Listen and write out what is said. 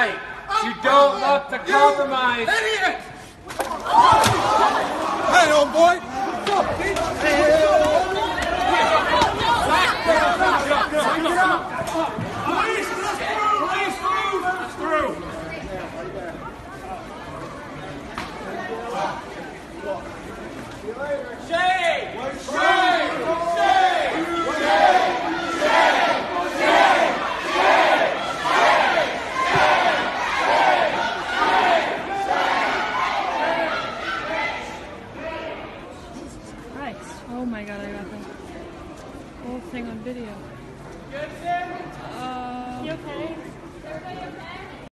You don't look to compromise. Idiot! Hey, old boy! Police, police, through, through. Oh my god, I got the whole thing on video. Uh, You okay?